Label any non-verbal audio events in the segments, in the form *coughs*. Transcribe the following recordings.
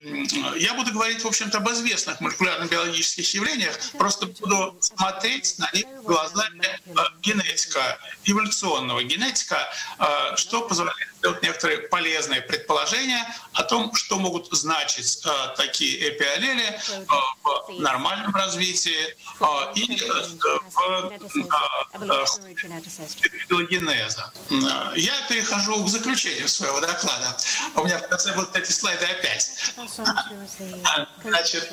я буду говорить, в общем-то, об известных молекулярно-биологических явлениях, просто буду смотреть на них глазами э, генетика, эволюционного генетика, э, что позволяет сделать некоторые полезные предположения о том, что могут значить э, такие эпиаллели в нормальном развитии и в филогенеза. Я перехожу к заключению своего доклада. У меня в конце будут эти слайды опять. Значит,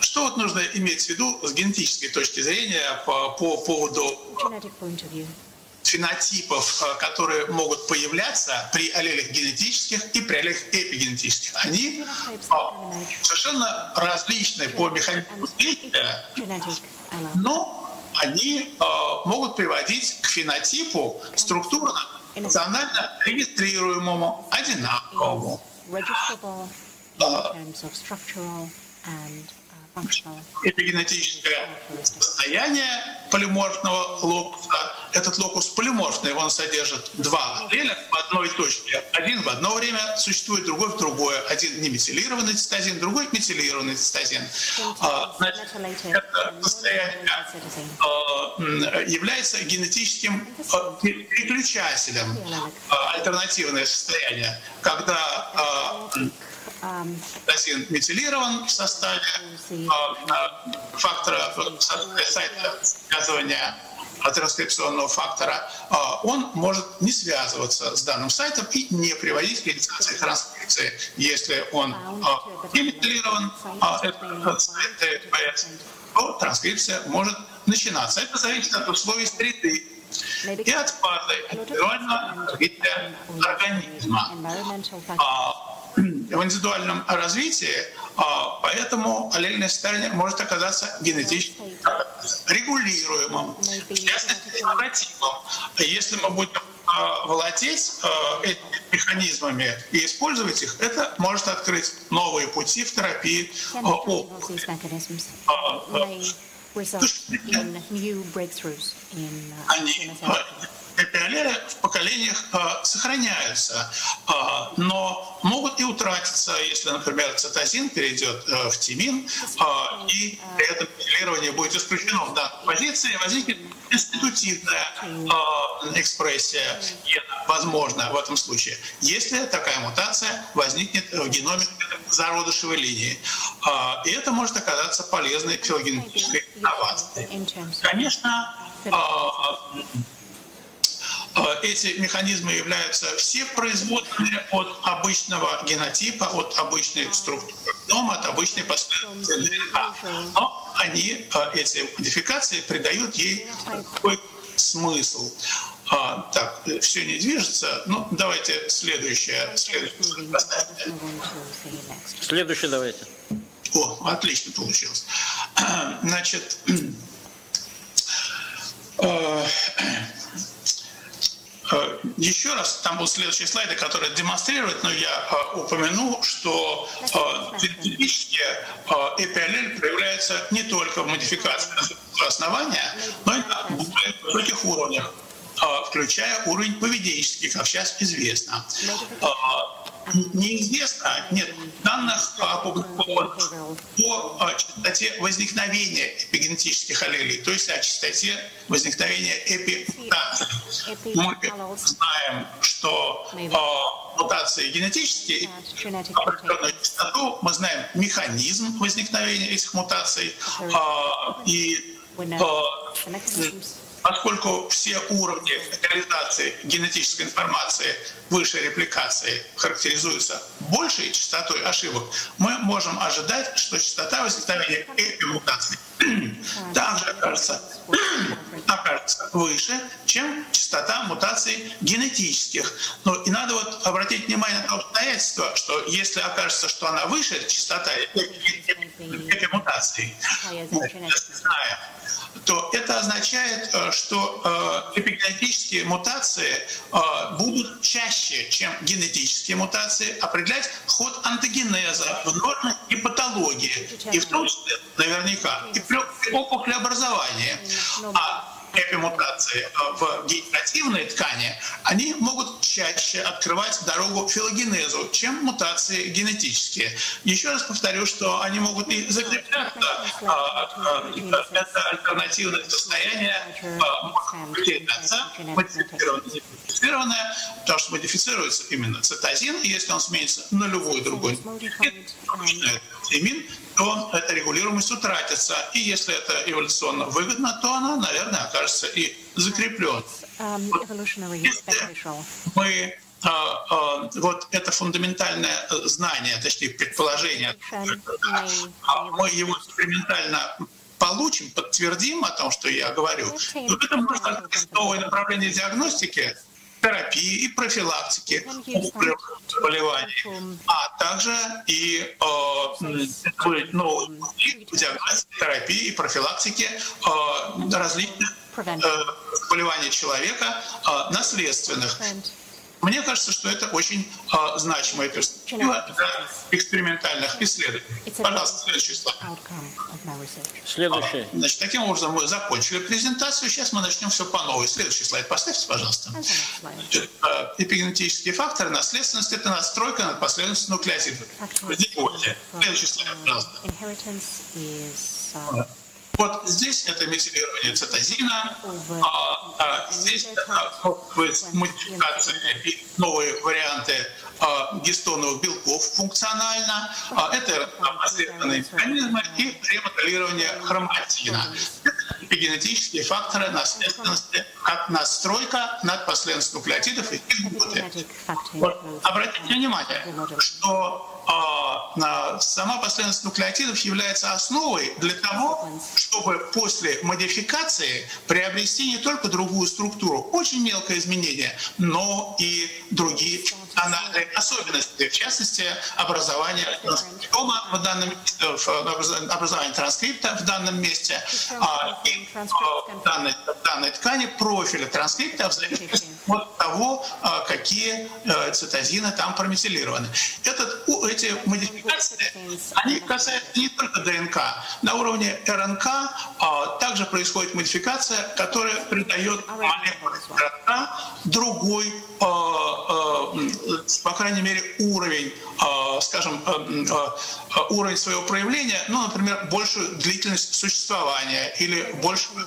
что вот нужно иметь в виду с генетической точки зрения по, по поводу фенотипов, а, которые могут появляться при аллелях генетических и при аллелях эпигенетических. Они а, совершенно различны по механизму действия, но они могут приводить к фенотипу структурно национально регистрируемому, одинаковому. Это генетическое состояние полиморфного локуса. Этот локус полиморфный, он содержит два аллеля в одной точке. Один в одно время существует, другой в другое. Один не метилированный цитозин, другой метилированный цитозин. А, это состояние а, является генетическим а, переключателем альтернативное состояние, когда Цитозин метилирован в составе фактора сайта связывания транскрипционного фактора, а, он может не связываться с данным сайтом и не приводить к инициации транскрипции. Если он не метилирован, а сайт то транскрипция может начинаться. Это зависит от условий среды и от фазы индивидуального развития организма в индивидуальном развитии, а, поэтому аллельное состояние может оказаться генетически регулируемым, в частности. Если мы будем а, владеть а, этими механизмами и использовать их, это может открыть новые пути в терапии Они эпиаллели в поколениях э, сохраняются, э, но могут и утратиться, если, например, цитозин перейдет э, в тимин, и при этом будет исключено в данной позиции, возникнет институтивная экспрессия гена, возможно, в этом случае, если такая мутация возникнет в геноме зародышевой линии. И это может оказаться полезной филогенетической инновацией. Конечно, эти механизмы являются все производными от обычного генотипа, от обычной структуры генома, от обычной последовательности ДНК. Но они, э, эти модификации, придают ей такой смысл. А, так, все не движется. Ну, давайте следующее. Следующее, следующее давайте. О, отлично получилось. *clears throat* Значит, *clears throat* э, Э, еще раз, там будут следующие слайды, которые демонстрируют, но я э, упомяну, что фенотипически э, эпиаллель проявляется не только в модификации основания, но и на более высоких уровнях включая уровень поведенческий, как сейчас известно неизвестно, нет данных опубликованных а, частоте возникновения эпигенетических аллелей, то есть о частоте возникновения эпимутаций. Мы знаем, что э, мутации генетические, определенную частоту, мы знаем механизм возникновения этих мутаций э, и э, поскольку все уровни реализации генетической информации высшей репликации характеризуются большей частотой ошибок, мы можем ожидать, что частота возникновения эпимутаций *clears throat* также окажется, *clears throat* окажется выше, чем частота мутаций генетических. Но и надо вот обратить внимание на то обстоятельство, что если окажется, что она выше, частота эпимутаций, мы знаем, то это означает, э, что э, эпигенетические мутации э, будут чаще, чем генетические мутации, определять ход антогенеза в норме и патологии, и в том числе наверняка и при опухолеобразовании. А эпимутации в генеративной ткани, они могут чаще открывать дорогу филогенезу, чем мутации генетические. Еще раз повторю, что они могут и закрепляться. А, а, это альтернативное состояние отца, модифицированное, потому что модифицируется именно цитозин, и если он сменится на любой другой имин, то эта регулируемость утратится. И если это эволюционно выгодно, то она, наверное, окажется и закреплен. Um, мы а, а, вот это фундаментальное знание, точнее предположение, а мы его экспериментально получим, подтвердим о том, что я говорю, то это открыть новое направление диагностики, терапии и профилактики заболеваний, а также и э, ну, диагностики, терапии и профилактики э, различных э, заболеваний человека, э, наследственных. Мне кажется, что это очень э, значимая перспектива для экспериментальных исследований. Пожалуйста, следующий слайд. Следующий. Значит, таким образом мы закончили презентацию. Сейчас мы начнем все по новой. Следующий слайд поставьте, пожалуйста. Э, эпигенетические факторы, наследственность – это настройка над последовательностью нуклеотидов. Следующий слайд, пожалуйста. Вот здесь это метилирование цитозина, а, а здесь это модификация и новые варианты а, гистоновых белков функционально. А, это наследственные механизмы и ремоделирование хроматина. Это генетические факторы наследственности, как настройка над последовательностью нуклеотидов и их Вот. Обратите внимание, что а, сама последовательность нуклеотидов является основой для того, чтобы после модификации приобрести не только другую структуру, очень мелкое изменение, но и другие функциональные особенности, в частности, образование транскриптома в данном образование транскрипта в данном месте а, и в данной, в данной ткани профиля транскрипта в зависимости от того, а, какие э, цитозины там прометилированы. Этот, эти модификации, они касаются не только ДНК. На уровне РНК а, также происходит модификация, которая придает молекуле РНК другой, а, по крайней мере, уровень, скажем, уровень своего проявления, ну, например, большую длительность существования или большую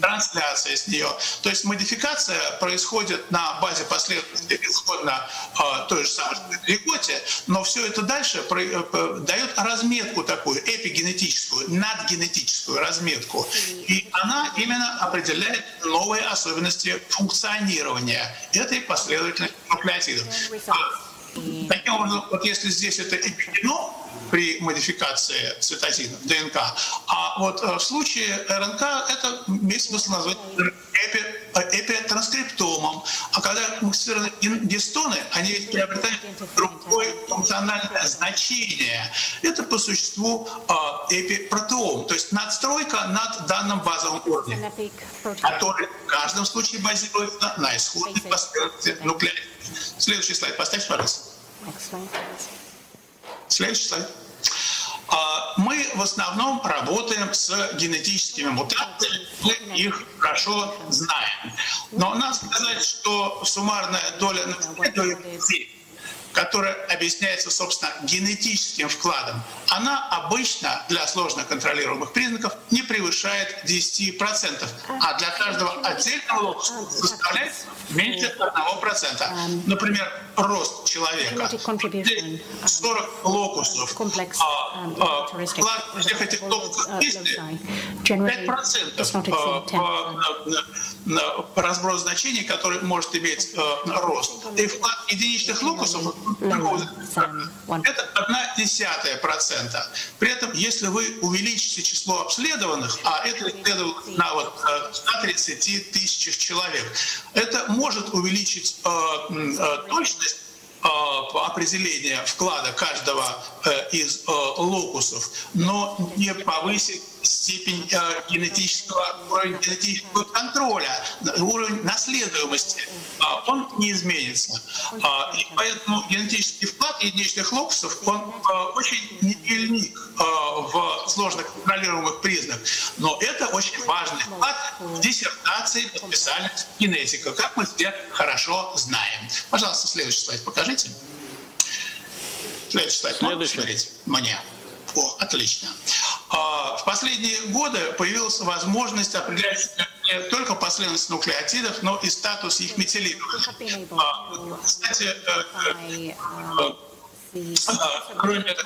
трансляции с нее. То есть модификация происходит происходит на базе последовательности исходно э, той же самой лиготе, но все это дальше про, э, дает разметку такую, эпигенетическую, надгенетическую разметку. И она именно определяет новые особенности функционирования этой последовательности нуклеотидов. Таким образом, вот если здесь это эпигеном, при модификации цитозина, ДНК. А вот э, в случае РНК это имеет смысл назвать эпи, эпитранскриптомом. А когда модифицированы гистоны, они приобретают другое функциональное значение. Это по существу а, эпипротеом, то есть надстройка над данным базовым уровнем, который в каждом случае базируется на исходной последовательности нуклеидов. Следующий слайд поставьте, пожалуйста. Следующий слайд. А, мы в основном работаем с генетическими мутациями, мы их хорошо знаем. Но надо сказать, что суммарная доля наследуемости которая объясняется, собственно, генетическим вкладом, она обычно для сложно контролируемых признаков не превышает 10%, а для каждого отдельного локуса составляет меньше 1%. Например, рост человека. 40 локусов. Вклад всех этих локусов вместе 5% по разброс значений, который может иметь рост. И вклад единичных локусов это одна десятая процента. При этом, если вы увеличите число обследованных, а это исследовалось на вот 130 э, тысячах человек, это может увеличить э, э, точность определения вклада каждого из локусов, но не повысить степень э, генетического, уровень генетического контроля, уровень наследуемости, э, он не изменится. Э, и поэтому генетический вклад единичных локусов, он э, очень невелик э, в сложно контролируемых признаках. Но это очень важный вклад в диссертации по специальности генетика, как мы все хорошо знаем. Пожалуйста, следующий слайд покажите. Следующий слайд. Следующий. Смотреть мне. О, отлично. А, в последние годы появилась возможность определять не только последовательность нуклеотидов, но и статус их метилирования. А, кстати, э, э, э, кроме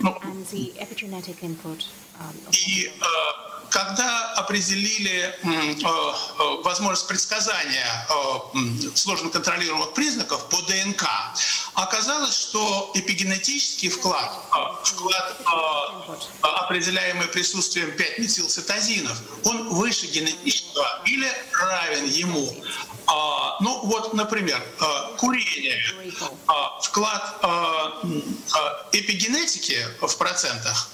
ну, и когда определили возможность предсказания сложно контролируемых признаков по ДНК, Оказалось, что эпигенетический вклад, вклад определяемый присутствием 5-метилцитозинов, он выше генетического или равен ему. А, ну вот, например, курение, вклад эпигенетики в процентах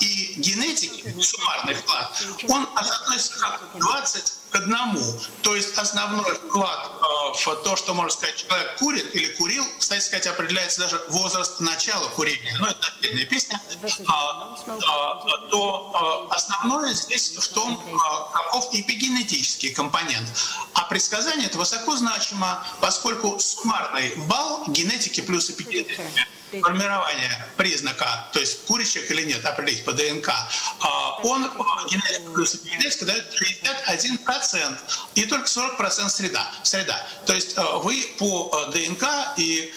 и генетики, суммарный вклад, он относится как 20 к одному. То есть основной вклад в то, что, можно сказать, человек курит или курил, кстати сказать, определяется даже возраст начала курения. Но ну, это отдельная песня. А, а, то а, основное здесь в том, а, каков эпигенетический компонент. А предсказание это высоко значимо, поскольку суммарный балл генетики плюс эпигенетики формирования признака, то есть курящих или нет, определить по ДНК, а, он генетика плюс эпигенетика дает 61%, и только 40% среда. среда. То есть а, вы по а, ДНК и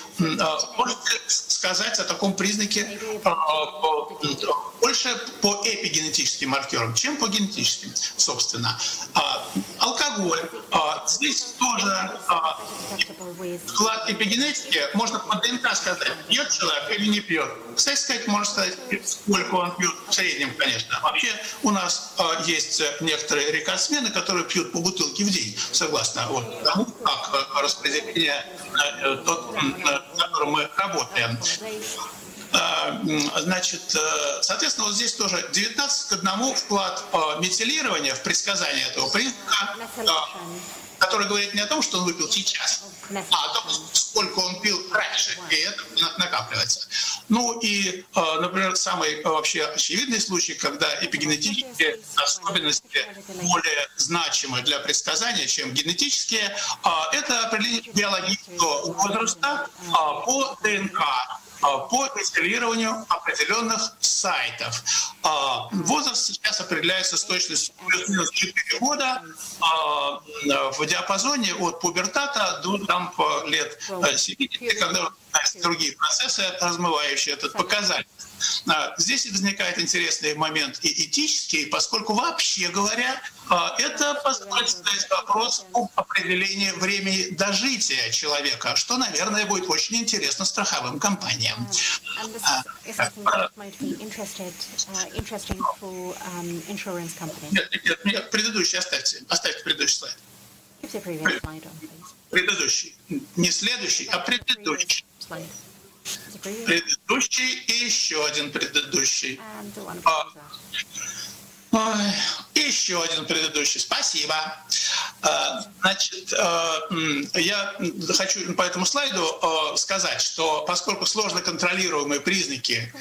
можете сказать о таком признаке больше по эпигенетическим маркерам, чем по генетическим, собственно. Алкоголь. Здесь тоже вклад эпигенетики можно по ДНК сказать, пьет человек или не пьет. Кстати сказать, можно сказать, сколько он пьет в среднем, конечно. Вообще у нас есть некоторые рекордсмены, которые пьют по бутылке в день, согласно вот тому, как распределение э, тот в котором мы работаем. А, значит, э, соответственно, вот здесь тоже 19 к 1 вклад метилирования в предсказание этого признака, который говорит не о том, что он выпил сейчас, а о том, сколько он пил раньше, и это накапливается. Ну и, э, например, самый э, вообще очевидный случай, когда эпигенетические особенности более значимы для предсказания, чем генетические, это определение биологического возраста по ДНК по инсталлированию определенных сайтов. А, возраст сейчас определяется с точностью плюс-минус 4 года а, в диапазоне от пубертата до там, лет 70, э, когда другие процессы, размывающие этот показатель. А, здесь возникает интересный момент и этический, поскольку вообще говоря, а, это позволит задать вопрос об определении времени дожития человека, что, наверное, будет очень интересно страховым компаниям. А, нет, нет, нет, предыдущий оставьте, оставьте предыдущий слайд. Предыдущий. Не следующий, а предыдущий. Предыдущий и еще один предыдущий. А, и еще один предыдущий. Спасибо. А, значит, а, я хочу по этому слайду сказать, что поскольку сложно контролируемые признаки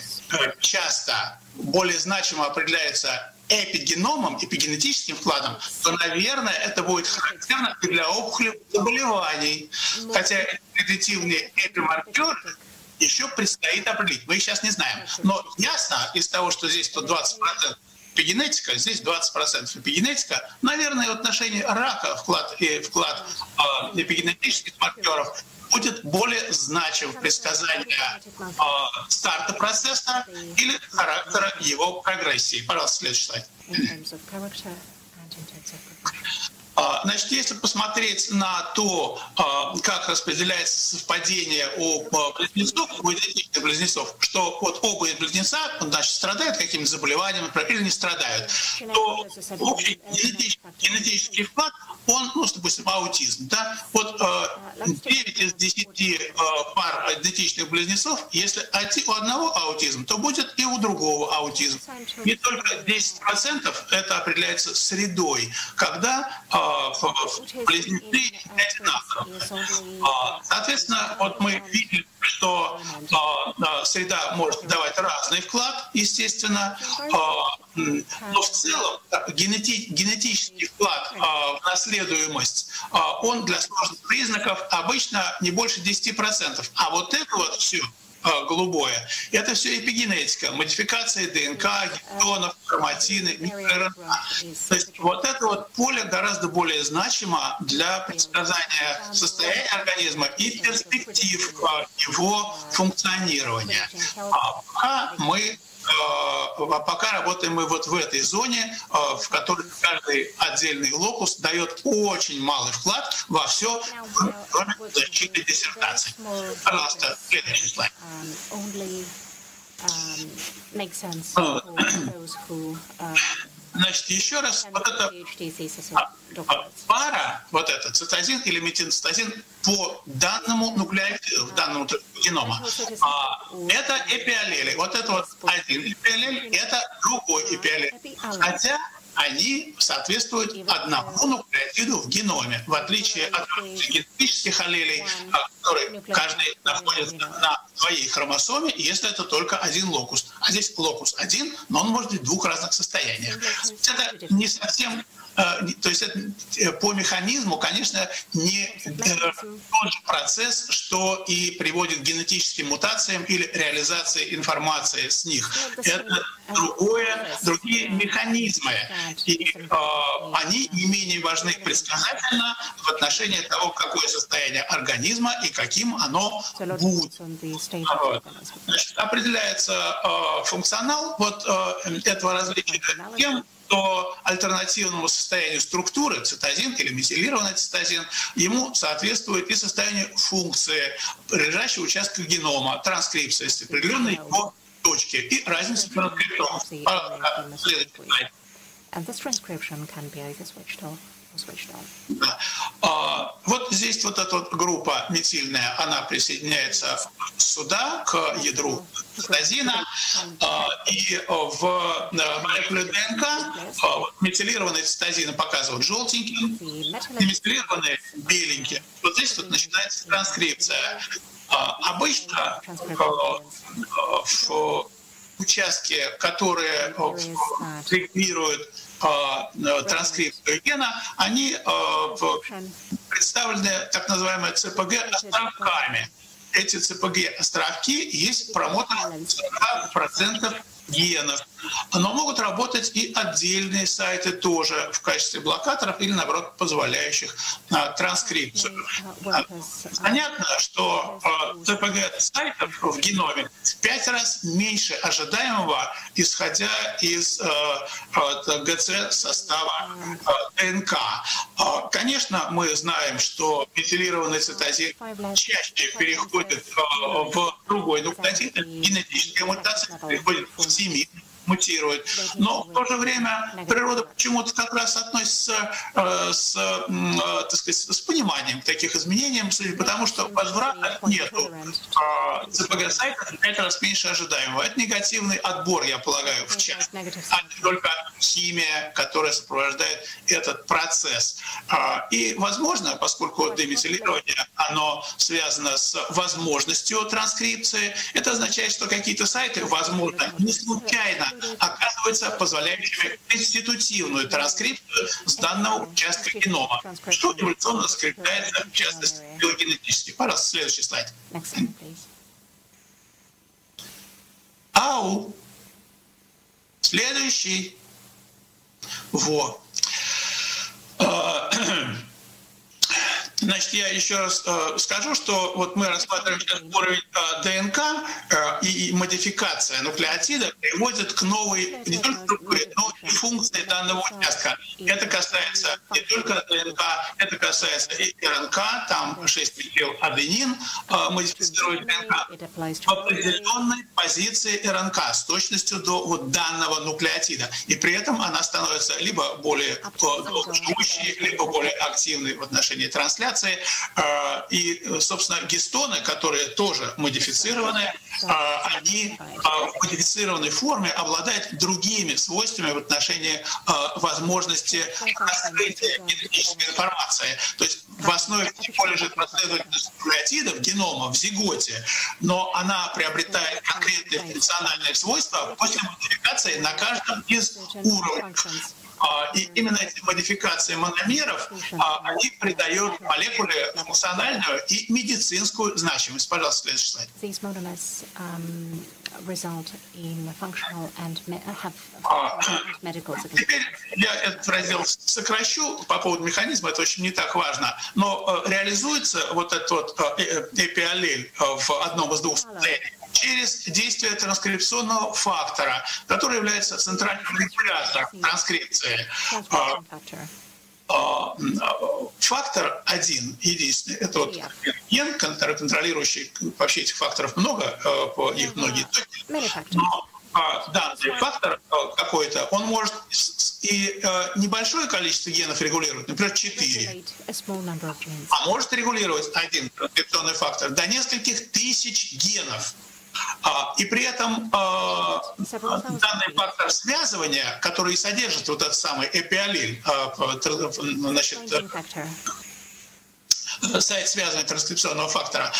часто более значимо определяются эпигеномом, эпигенетическим вкладом, то, наверное, это будет характерно и для опухолевых заболеваний. Хотя предитивные эпимаркеры еще предстоит определить. Мы сейчас не знаем. Но ясно из того, что здесь 120% эпигенетика, здесь 20% эпигенетика, наверное, в отношении рака вклад, и вклад э, эпигенетических маркеров будет более значим в предсказании э, старта процесса или характера его прогрессии. Пожалуйста, следующий слайд. А, значит, если посмотреть на то, а, как распределяется совпадение у близнецов, у идентичных близнецов, что вот оба близнеца значит, страдают какими-то заболеваниями или не страдают, то общий генетический, генетический вклад, он, ну, допустим, аутизм. Да? Вот 9 из 10 пар идентичных близнецов, если у одного аутизм, то будет и у другого аутизм. Не только 10% это определяется средой, когда близнецы одинаковые. Соответственно, вот мы видели, что среда может давать разный вклад, естественно, но в целом генетический вклад в наследуемость, он для сложных признаков обычно не больше 10%. А вот это вот все а, голубое. Это все эпигенетика, модификация ДНК, гистонов, хроматины, микроРНА. То есть вот это вот поле гораздо более значимо для предсказания состояния организма и перспектив а, его функционирования. А пока мы а пока работаем мы вот в этой зоне, в которой каждый отдельный локус дает очень малый вклад во все, кроме защиты диссертации. Пожалуйста, следующий слайд. Значит, еще раз, вот эта пара, вот эта цитозин или метинцитозин по данному нуклеотиду, данному генома, а, это эпиаллели. Вот это вот один эпиаллель, это другой эпиаллель. Хотя они соответствуют одному нуклеотиду в геноме, в отличие от генетических аллелей, которые каждый находится на своей хромосоме, если это только один локус. А здесь локус один, но он может быть в двух разных состояниях. Это не совсем то есть это, э, по механизму, конечно, не э, тот же процесс, что и приводит к генетическим мутациям или реализации информации с них. Это другое, другие механизмы. И э, они не менее важны предсказательно в отношении того, какое состояние организма и каким оно будет. Значит, определяется э, функционал вот э, этого различия. Тем, то альтернативному состоянию структуры, цитозин или метилированный цитозин, ему соответствует и состояние функции прилежащего участка генома, транскрипция с определенной его точки и разница транскриптомов. And this transcription can be either switched off да. А, вот здесь вот эта вот группа метильная, она присоединяется сюда, к ядру цитозина, а, и в молекуле ДНК а, метилированные цитозины показывают желтенькие, неметилированные беленькие. Вот здесь вот начинается транскрипция. Обычно в участке, которые регулируют Э, транскрипцию гена, они э, представлены так называемые ЦПГ островками. Эти ЦПГ островки есть промотор 40% генов. Но могут работать и отдельные сайты тоже в качестве блокаторов или, наоборот, позволяющих а, транскрипцию. А, понятно, что а, ТПГ сайтов в геноме в пять раз меньше ожидаемого, исходя из а, ГЦ состава а, ДНК. А, конечно, мы знаем, что метилированный цитозин чаще переходит а, в другой нуклеотид, генетическая мутация переходит в семьи мутирует. Но в то же время природа почему-то как раз относится э, с, э, так сказать, с пониманием таких изменений, потому что возврата нету. ЗПГ сайта в пять раз меньше ожидаемого. Это негативный отбор, я полагаю, в чат, а не только химия, которая сопровождает этот процесс. А, и, возможно, поскольку деметилирование, оно связано с возможностью транскрипции, это означает, что какие-то сайты, возможно, не случайно оказывается позволяющими конститутивную транскрипцию с данного участка генома, что эволюционно скрепляется, в частности, биогенетически. Пожалуйста, следующий слайд. Ау. Следующий. Во. *clears throat* Значит, я еще раз э, скажу, что вот мы рассматриваем сейчас уровень э, ДНК э, и, и модификация нуклеотида приводит к новой не только структуре, но и функции данного участка. Это касается не только ДНК, это касается и РНК, там 6 аденин э, модифицирует ДНК в определенной позиции РНК с точностью до вот данного нуклеотида. И при этом она становится либо более э, живущей, либо более активной в отношении трансляции трансляции. А, и, собственно, гистоны, которые тоже модифицированы, а, они а, в модифицированной форме обладают другими свойствами в отношении возможности раскрытия генетической информации. То есть в основе всего лежит последовательность нуклеотидов генома в зиготе, но она приобретает конкретные функциональные свойства после модификации на каждом из уровней. А, и именно эти модификации мономеров, а, они придают молекуле функциональную и медицинскую значимость. Пожалуйста, следующий слайд. Um, а, теперь я этот раздел сокращу по поводу механизма, это очень не так важно, но э, реализуется вот этот вот э, э, эпиаллель в одном из двух состояний через действие транскрипционного фактора, который является центральным регулятором транскрипции. А, а, фактор один, единственный, это вот ген, контролирующий, вообще этих факторов много, э, по их многие но а, данный фактор э, какой-то, он может и э, небольшое количество генов регулировать, например, 4, а может регулировать один транскрипционный фактор до нескольких тысяч генов. А, и при этом а, данный фактор связывания, который содержит вот этот самый эпиаллель, а, значит, сайт связывания транскрипционного фактора,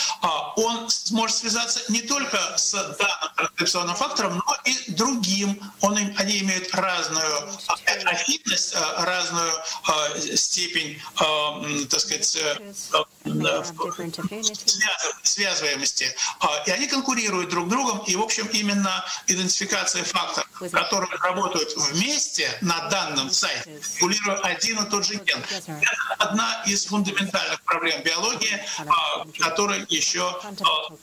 он может связаться не только с данным транскрипционным фактором, но и другим. Он, они имеют разную аффинность, разную степень, так сказать, связываемости. И они конкурируют друг с другом, и, в общем, именно идентификация факторов, которые работают вместе на данном сайте, регулируя один и тот же ген. Это одна из фундаментальных проблем биологии, которой еще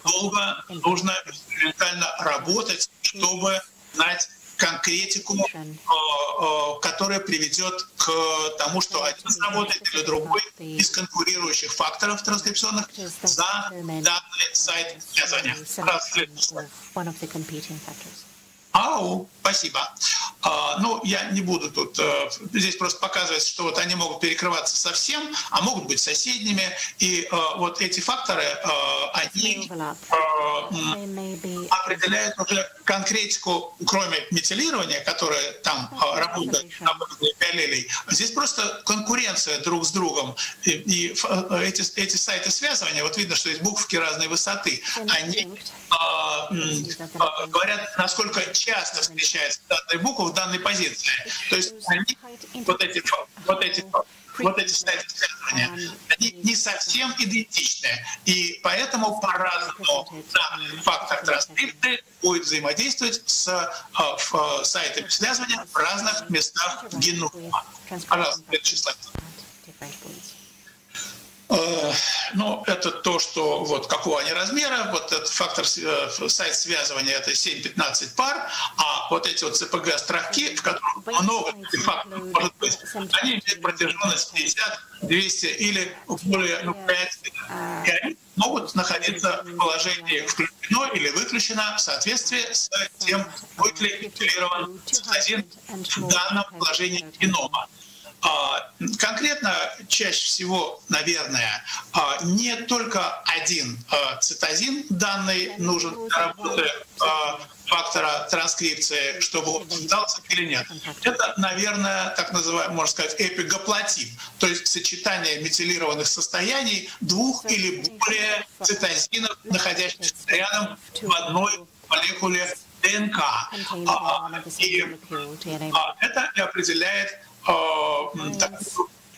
долго нужно экспериментально работать, чтобы знать конкретику, которая приведет к тому, что один сработает или другой из конкурирующих факторов транскрипционных за данный сайт связывания. Ау, спасибо. А, ну, я не буду тут э, здесь просто показывать, что вот они могут перекрываться совсем, а могут быть соседними. И э, вот эти факторы, э, они определяют уже конкретику, кроме метилирования, которое там работает на параллелей. Здесь просто конкуренция друг с другом. И, и эти, эти сайты связывания, вот видно, что есть буковки разной высоты, они говорят, насколько часто встречается данная буква в данной позиции. То есть они, вот эти, вот эти вот эти исследования, они не совсем идентичны. И поэтому по-разному данный фактор транскрипции будет взаимодействовать с э, сайтами связывания в разных местах генома. Пожалуйста, следующий. Э, ну, это то, что вот какого они размера, вот этот фактор э, сайт связывания это 7-15 пар, а вот эти вот цпг островки, в которых много факторов может быть, они имеют протяженность 50, 200 или более ну, 5, и они могут находиться в положении включено или выключено в соответствии с тем, будет ли вентилирован цитозин в данном положении генома. А, конкретно чаще всего, наверное, а, не только один а, цитозин данный нужен для работы фактора транскрипции, чтобы он создался или нет. Это, наверное, так называемый, можно сказать, эпигоплотип, то есть сочетание метилированных состояний двух или более цитозинов, находящихся рядом в одной молекуле ДНК. И это определяет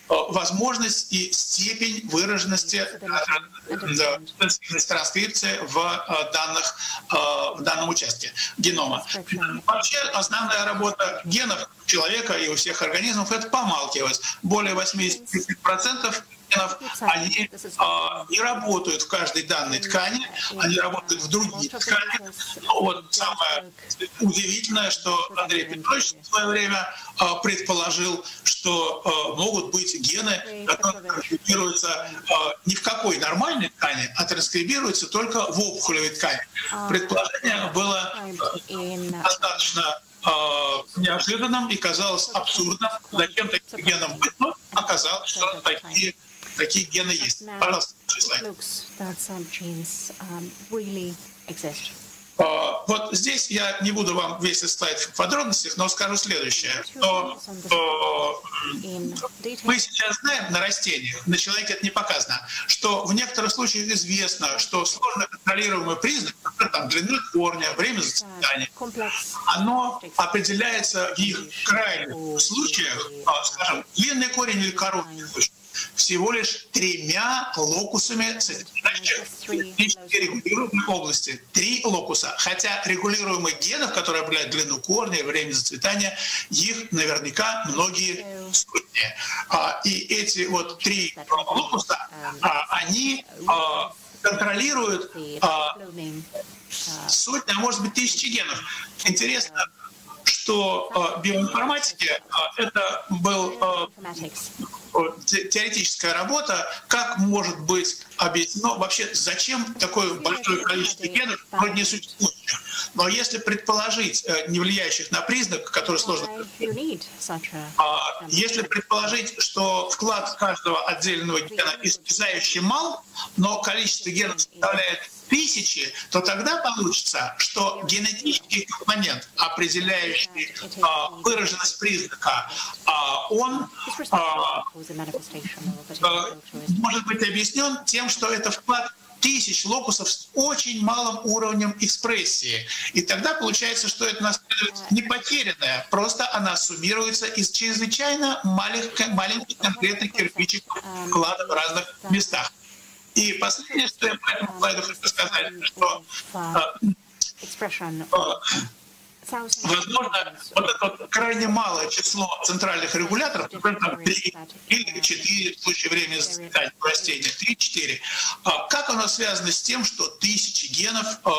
возможность и степень выраженности транскрипции в э, данных в данном участке генома. Вообще основная работа генов человека и у всех организмов это помалкивать. Более 80% генов, они а, не работают в каждой данной ткани, они работают в других тканях. Ну, вот самое удивительное, что Андрей Петрович в свое время а, предположил, что а, могут быть гены, которые транскрибируются а, ни в какой нормальной ткани, а транскрибируются только в опухолевой ткани. Предположение было достаточно неожиданным и казалось абсурдным. Зачем таким генам быть? Но оказалось, что такие, такие гены есть. Пожалуйста. А, вот здесь я не буду вам весь этот слайд в подробностях, но скажу следующее. Что, что мы сейчас знаем на растениях, на человеке это не показано, что в некоторых случаях известно, что сложно контролируемый признак, например, там, длина корня, время зацветания, оно определяется в их крайних случаях, а, скажем, длинный корень или короткий случай, всего лишь тремя локусами, регулируемые области. Три локуса. Хотя регулируемых генов, которые определяют длину корня, время зацветания, их наверняка многие сотни. А, и эти вот три локуса, а, они а, контролируют сотни, а может быть тысячи генов. Интересно, что э, биоинформатике э, это был э, теоретическая работа, как может быть объяснено вообще, зачем такое большое количество генов вроде не существующих. Но если предположить, не влияющих на признак, который сложно... Если предположить, что вклад каждого отдельного гена исчезающий мал, но количество генов составляет тысячи, то тогда получится, что генетический компонент, определяющий а, выраженность признака, а, он а, а, может быть объяснен тем, что это вклад тысяч локусов с очень малым уровнем экспрессии. И тогда получается, что это наследует не потерянное, просто она суммируется из чрезвычайно маленьких, маленьких конкретных кирпичиков вклада в разных местах. И последнее, что я по этому слайду хочу сказать, что возможно, вот это вот крайне малое число центральных регуляторов, например, там 3 или 4 в случае времени зацветания растения, 3-4, а как оно связано с тем, что тысячи генов э,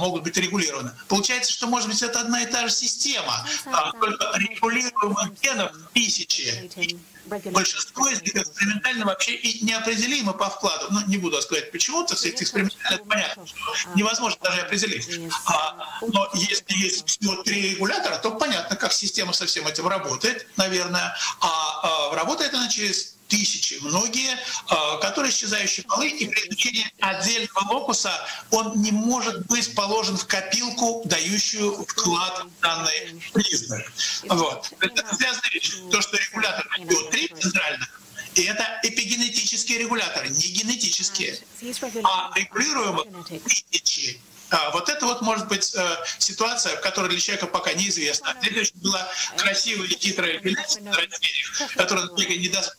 могут быть регулированы? Получается, что, может быть, это одна и та же система, а, только регулируемых генов тысячи, большинство из них экспериментально вообще и неопределимы по вкладу. Ну, не буду сказать почему, так сказать, экспериментально это понятно, что невозможно даже определить. А, но если есть всего три регулятора, то понятно, как система со всем этим работает, наверное. А, а работает она через тысячи, многие, а, которые исчезающие полы, и при изучении отдельного локуса он не может быть положен в копилку, дающую вклад в данный признак. Вот. Это связанная вещь. То, что регулятор три центральных, и это эпигенетические регуляторы, не генетические. А регулируемых тысячи вот это вот может быть э, ситуация, которая для человека пока неизвестна. Очень была красивая и хитрая эпиляция на растениях, которая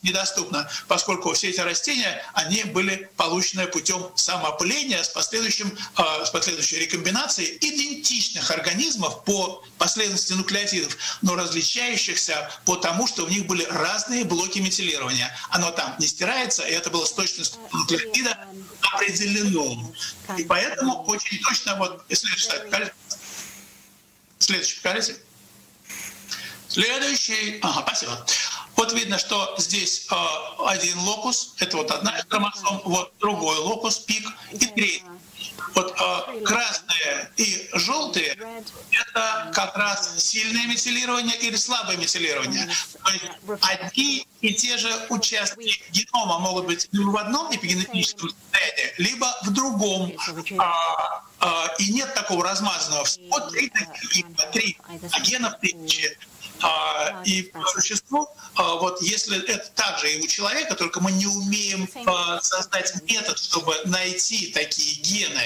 недоступна, поскольку все эти растения, они были получены путем самоопыления с, последующим, э, с последующей рекомбинацией идентичных организмов по последовательности нуклеотидов, но различающихся по тому, что у них были разные блоки метилирования. Оно там не стирается, и это было с точностью нуклеотида определено. И поэтому очень точно, вот, следующий слайд, покажите. Следующий, покажите. Следующий, ага, спасибо. Вот видно, что здесь э, один локус, это вот одна из хромосом, вот другой локус, пик, и третий. Вот э, красные и желтые — это как раз сильное метилирование или слабое метилирование. То есть одни и те же участки генома могут быть либо в одном эпигенетическом состоянии, либо в другом. А, и нет такого размазанного. Всего три таких, три, а генов тысячи. А, и по существу, а, вот если это также и у человека, только мы не умеем а, создать метод, чтобы найти такие гены,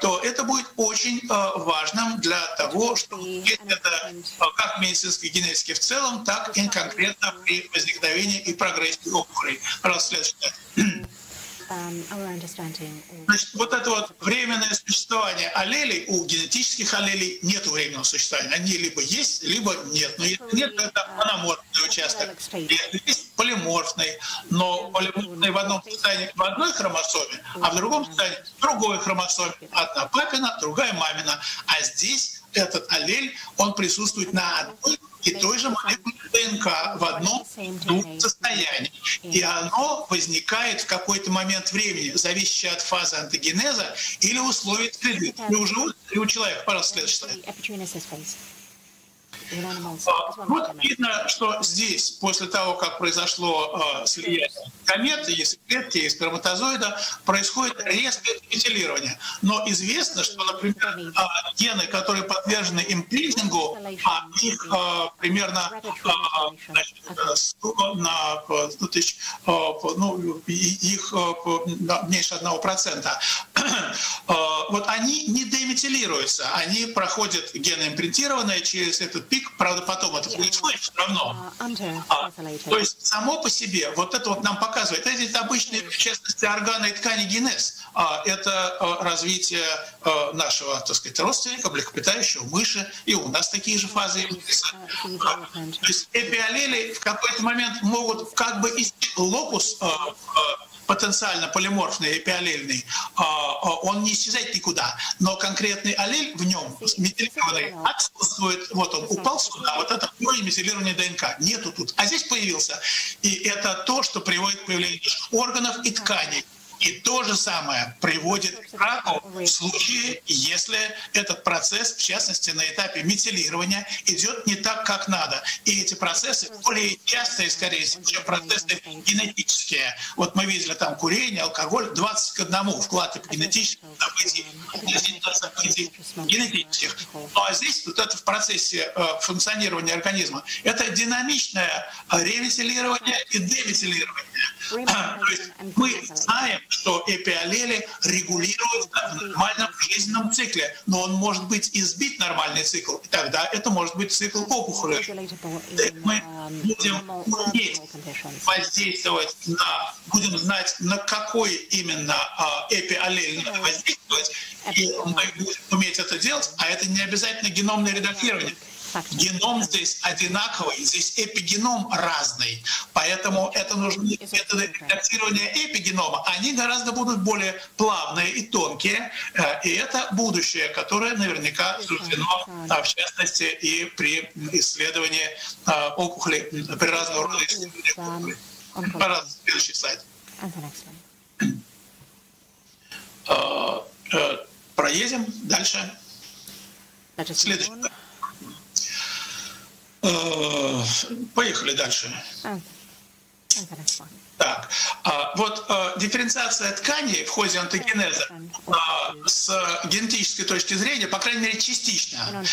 то это будет очень важным для того, чтобы это как в медицинской генетике в целом, так и конкретно при возникновении и прогрессии опухолей. Пожалуйста, следующий. Вот это вот временное существование аллелей, у генетических аллелей нет временного существования. Они либо есть, либо нет. Но если нет, то это аноморфный участок. Если есть полиморфный, но полиморфный в одном состоянии в одной хромосоме, а в другом состоянии в другой хромосоме. Одна папина, другая мамина. А здесь этот аллель, он присутствует на одной и той же молекуле ДНК в одном состоянии. И оно возникает в какой-то момент времени, зависящий от фазы антогенеза или условий среды. И уже у человека, пожалуйста, следующий а, вот видно, что здесь, после того, как произошло э, слияние кометы, из клетки, из сперматозоида, происходит резкое метилирование. Но известно, что, например, э, гены, которые подвержены импринтингу, а их примерно значит, на ну, тысяч, э, ну, их меньше одного процента. Вот они не деметилируются, они проходят геноимпринтированные через этот пик пик, правда, потом это происходит все равно. А, то есть само по себе, вот это вот нам показывает, эти обычные, в частности, органы и ткани генез, а, это а, развитие а, нашего, так сказать, родственника, млекопитающего, мыши, и у нас такие же фазы. То есть эпиаллели в какой-то момент могут как бы локус потенциально полиморфный, эпиаллельный, а, а, он не исчезает никуда. Но конкретный аллель в нем, метилированный, отсутствует. Вот он упал сюда, вот это поле метилирования ДНК. Нету тут. А здесь появился. И это то, что приводит к появлению органов и тканей. И то же самое приводит к раку в случае, если этот процесс, в частности на этапе метилирования, идет не так, как надо. И эти процессы более частые, скорее всего, чем процессы генетические. Вот мы видели там курение, алкоголь, 20 к 1 вклад эпигенетических событий, событий генетических. Ну а здесь вот это в процессе э, функционирования организма, это динамичное реметилирование и деметилирование. *coughs* То есть мы знаем, что эпиаллели регулируют в нормальном жизненном цикле, но он может быть избит нормальный цикл, и тогда это может быть цикл опухоли. Мы будем уметь воздействовать на, будем знать, на какой именно а, эпиаллель надо воздействовать, и мы будем уметь это делать, а это не обязательно геномное редактирование. Геном здесь одинаковый, здесь эпигеном разный. Поэтому это нужны методы редактирования эпигенома. Они гораздо будут более плавные и тонкие. Э, и это будущее, которое наверняка суждено, в частности, и при исследовании э, опухолей, при разного рода исследованиях Пожалуйста, следующий слайд. Э, проедем дальше. Следующий. Э, поехали дальше. А, так, а, вот а, дифференциация тканей в ходе антогенеза с генетической точки зрения, по крайней мере частично,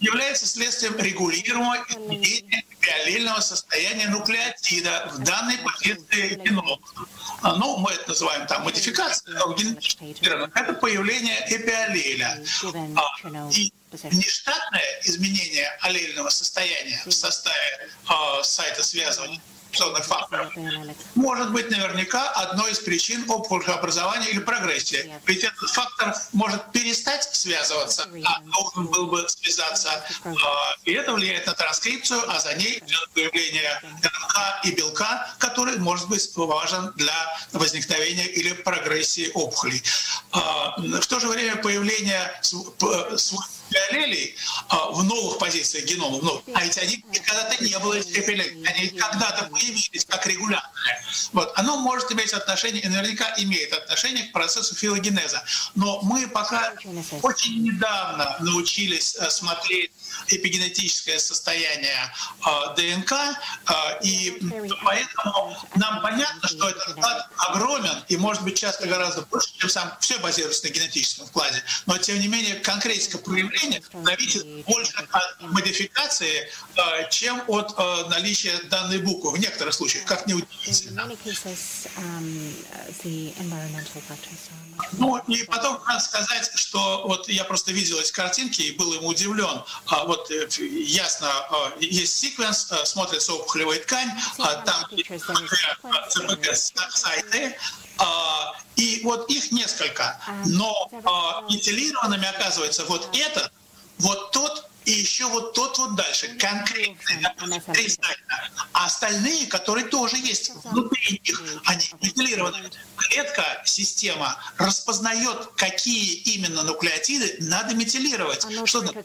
является следствием регулируемого изменения биолельного состояния нуклеотида в данной позиции генома. Ну, мы это называем там модификация, это появление эпиаллеля. И нештатное изменение аллельного состояния в составе сайта связывания инфекционных факторов, может быть наверняка одной из причин образования или прогрессии. Ведь этот фактор может перестать связываться, а должен был бы связаться. А, и это влияет на транскрипцию, а за ней идет появление РНК и белка, который может быть важен для возникновения или прогрессии опухолей. А, в то же время появление аллелей а, в новых позициях генома, ну, а ведь они когда-то не было этих они когда-то появились как регулярные. Вот. Оно может иметь отношение, и наверняка имеет отношение к процессу филогенеза. Но мы пока очень недавно научились э, смотреть эпигенетическое состояние э, ДНК, э, и поэтому нам понятно, что этот вклад огромен и может быть часто гораздо больше, чем сам все базируется на генетическом вкладе. Но тем не менее конкретика проявления зависит больше от модификации, э, чем от наличия данной буквы в некоторых случаях, как не удивительно. Ну и потом надо сказать, что вот я просто видел эти картинки и был им удивлен. А вот э, ясно, а, есть секвенс, а, смотрится опухолевая ткань, а там ЦПК сайты, И вот их несколько. Но метилированными оказывается вот этот, вот тот и еще вот тот вот дальше, конкретно, А остальные, которые тоже есть внутри них, они метилированы. Клетка, система распознает, какие именно нуклеотиды надо метилировать. Что надо?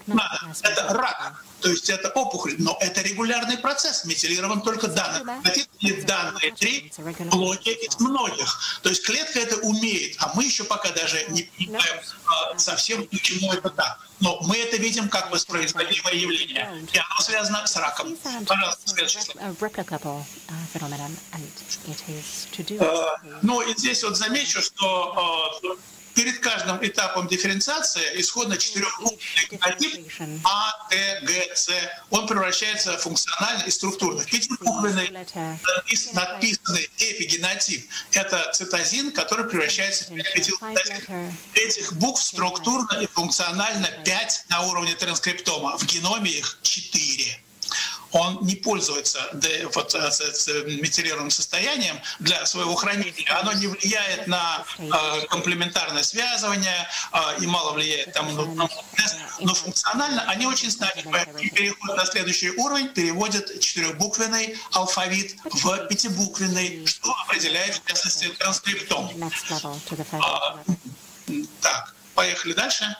Это рак, то есть это опухоль, но это регулярный процесс, метилирован только данные. Хотите данные три блоки из многих. То есть клетка это умеет, а мы еще пока даже не понимаем а, совсем, почему это так. Но мы это видим как воспроизводимое явление. И оно связано с раком. Пожалуйста, следующий Ну и здесь вот замечу, что а, перед каждым этапом дифференциации исходно четырехбуквенный генотип А, Т, Г, С, он превращается функционально и структурно. Пятибуквенный надпис, надписанный эпигенотип — это цитозин, который превращается в пятицитозин. Этих букв структурно и функционально 5 на уровне транскриптома. В геноме их 4 он не пользуется вот, э, метилированным состоянием для своего хранения. Оно не влияет на э, комплементарное связывание э, и мало влияет там, на но функционально они очень значимы. И переход на следующий уровень переводит четырехбуквенный алфавит в пятибуквенный, что определяет в частности транскриптом. А, так, поехали дальше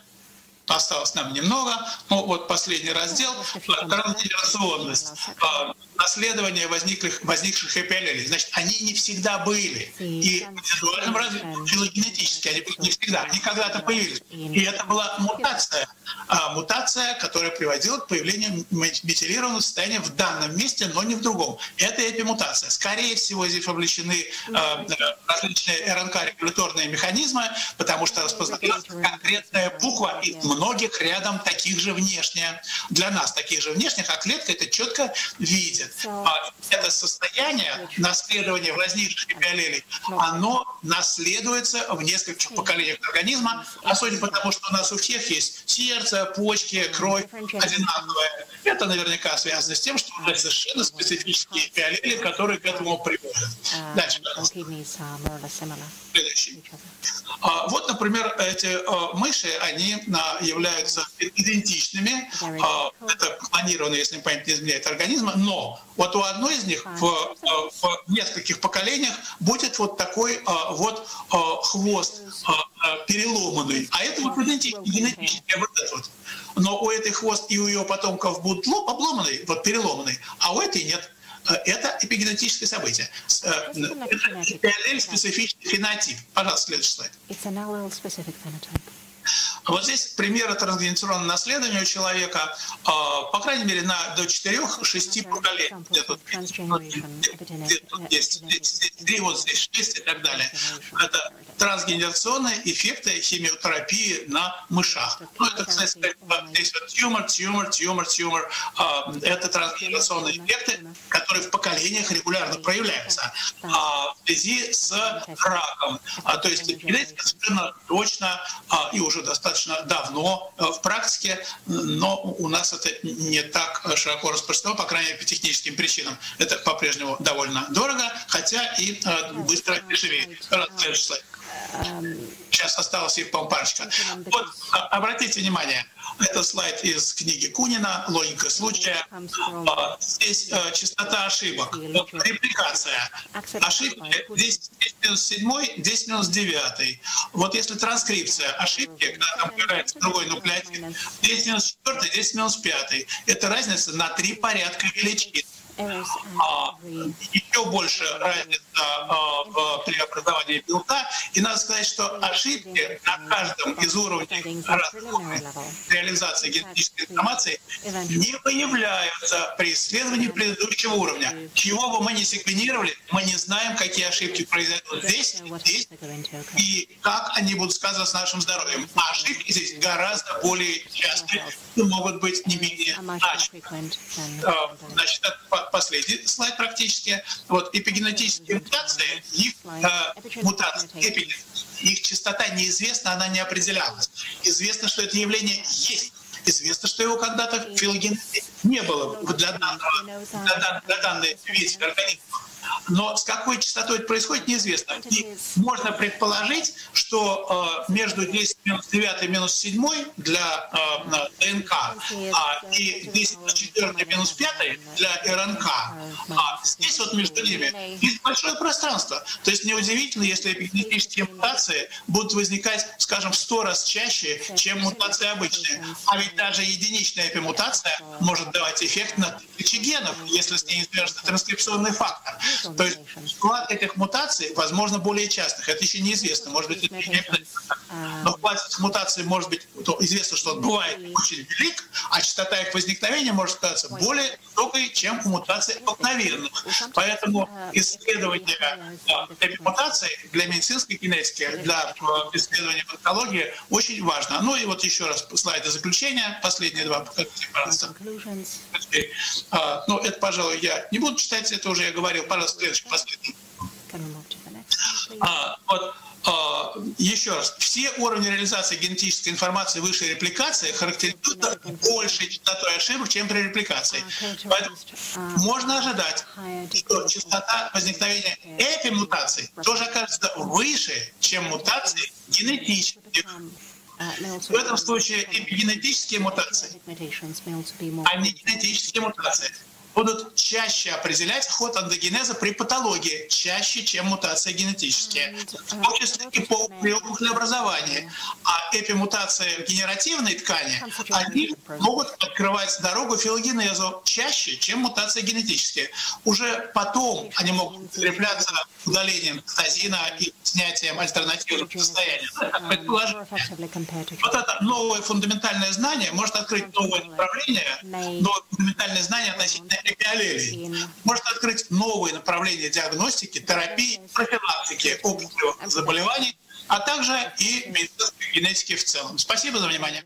осталось нам немного. Ну вот последний раздел — транслитерационность, а, наследование возникших, возникших эпиаллелей. Значит, они не всегда были. И в индивидуальном развитии филогенетически они были не всегда. Они когда-то появились. И это была мутация. А, мутация, которая приводила к появлению метилированного состояния в данном месте, но не в другом. Это эпимутация. Скорее всего, здесь вовлечены а, различные РНК-регуляторные механизмы, потому что распознается конкретная буква из многих рядом таких же внешне. Для нас таких же внешних, а клетка это четко видит. А это состояние наследования возникших биолелей, оно наследуется в нескольких поколениях организма, а судя по тому, что у нас у всех есть сердце, почки, кровь одинаковая, это наверняка связано с тем, что у нас совершенно специфические биолели, которые к этому приводят. Дальше, Следующий. А, вот, например, эти а, мыши, они являются идентичными. А, это клонированные, если память не изменяет организма, но вот у одной из них в, в нескольких поколениях будет вот такой вот хвост переломанный. А это вот идентичный, генетический вот этот. Но у этой хвост и у ее потомков будут обломанный, вот переломанный, а у этой нет. Э, это эпигенетическое событие. Э, это специфичный фенотип. Пожалуйста, следующий слайд. Вот здесь примеры трансгенерационного наследования у человека, а, по крайней мере, на до 4-6 поколений. Здесь, вот здесь 6 и так далее. Это трансгенерационные эффекты химиотерапии на мышах. Ну, это, кстати, здесь вот тюмор, тюмор, тюмор, тюмор. А, это трансгенерационные эффекты, которые в поколениях регулярно проявляются а, в связи с раком. То есть эпилепсия совершенно точно и уже достаточно достаточно давно э, в практике, но у нас это не так широко распространено, по крайней мере, по техническим причинам. Это по-прежнему довольно дорого, хотя и э, быстро дешевеет. Слайд. Сейчас осталось их, по парочка. Вот, а, обратите внимание, это слайд из книги Кунина «Логика случая». А, здесь а, частота ошибок. Вот репликация. Ошибки 10, 10 минус 7, 10 минус 9. Вот если транскрипция ошибки, когда там появляется другой нуклеотид, 10 минус 4, 10 минус 5. Это разница на три порядка величин а, еще больше разница а, в преобразовании белка. И надо сказать, что ошибки на каждом из уровней реализации генетической информации не появляются при исследовании предыдущего уровня. Чего бы мы не секвенировали, мы не знаем, какие ошибки произойдут здесь, здесь, и как они будут сказываться с нашим здоровьем. А ошибки здесь гораздо более частые и могут быть не менее значимы. Значит, это последний слайд практически. Вот эпигенетические мутации, их э, мутации, их частота неизвестна, она не определялась. Известно, что это явление есть. Известно, что его когда-то в филогенезе не было для данного, для, для данной вид организма. Но с какой частотой это происходит, неизвестно. И можно предположить, что э, между 10 минус 9 и минус 7 для э, ДНК а, и 10 на 4 минус 5 для РНК, а здесь вот между ними есть большое пространство. То есть неудивительно, если эпигенетические мутации будут возникать, скажем, в 100 раз чаще, чем мутации обычные. А ведь даже единичная эпимутация может давать эффект на тысячи генов, если с ней свяжется транскрипционный фактор. То есть вклад этих мутаций, возможно, более частых. Это еще неизвестно. Может быть, это не. Но вклад этих мутаций может быть, известно, что он бывает очень велик, а частота их возникновения может оказаться более высокой, чем у мутаций обыкновенных. Поэтому исследование этой мутации для медицинской генетики, для э, исследования онкологии очень важно. Ну и вот еще раз слайды заключения, последние два, пожалуйста. А, ну, это, пожалуй, я не буду читать, это уже я говорил. Пожалуйста, следующий, последний. А, вот, а, еще раз, все уровни реализации генетической информации выше репликации характеризуются большей частотой ошибок, чем при репликации. Поэтому можно ожидать, что частота возникновения эпимутаций тоже окажется выше, чем мутации генетических. В этом случае эпигенетические мутации, а не генетические мутации будут чаще определять ход андогенеза при патологии, чаще, чем мутации генетические, в том числе и по преобразованию. А эпимутации в генеративной ткани, они могут открывать дорогу филогенезу чаще, чем мутации генетические. Уже потом они могут закрепляться удалением стазина и снятием альтернативных состояний. Вот это новое фундаментальное знание может открыть новое направление, новое фундаментальное знание относительно эпиаллелий. Может открыть новые направления диагностики, терапии, профилактики общих заболеваний, а также и медицинской генетики в целом. Спасибо за внимание.